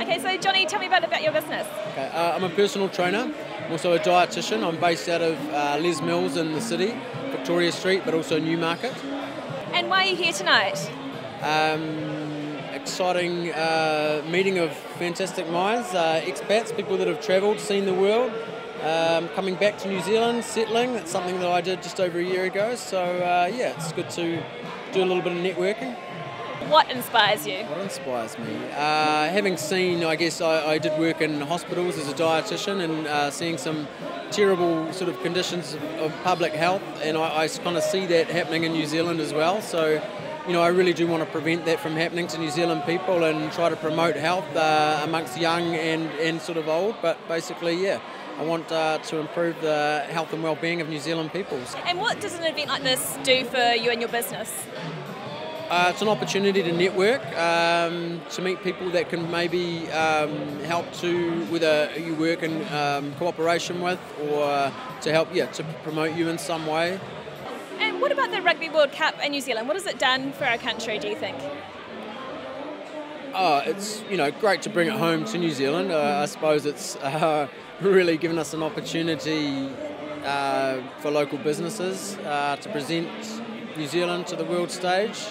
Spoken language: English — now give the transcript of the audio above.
Okay, so Johnny, tell me about about your business. Okay, uh, I'm a personal trainer. I'm also a dietitian. I'm based out of uh, Les Mills in the city, Victoria Street, but also Newmarket. And why are you here tonight? Um, exciting uh, meeting of fantastic minds, uh, expats, people that have travelled, seen the world, um, coming back to New Zealand, settling. That's something that I did just over a year ago. So uh, yeah, it's good to do a little bit of networking. What inspires you? What inspires me? Uh, having seen, I guess I, I, did work in hospitals as a dietitian and uh, seeing some terrible sort of conditions of, of public health, and I, I kind of see that happening in New Zealand as well. So, you know, I really do want to prevent that from happening to New Zealand people and try to promote health uh, amongst young and, and sort of old. But basically, yeah. I want uh, to improve the health and well-being of New Zealand peoples. And what does an event like this do for you and your business? Uh, it's an opportunity to network, um, to meet people that can maybe um, help to whether you work in um, cooperation with or to help, yeah, to promote you in some way. And what about the Rugby World Cup in New Zealand? What has it done for our country? Do you think? Oh, it's you know great to bring it home to New Zealand. Uh, I suppose it's uh, really given us an opportunity uh, for local businesses uh, to present New Zealand to the world stage.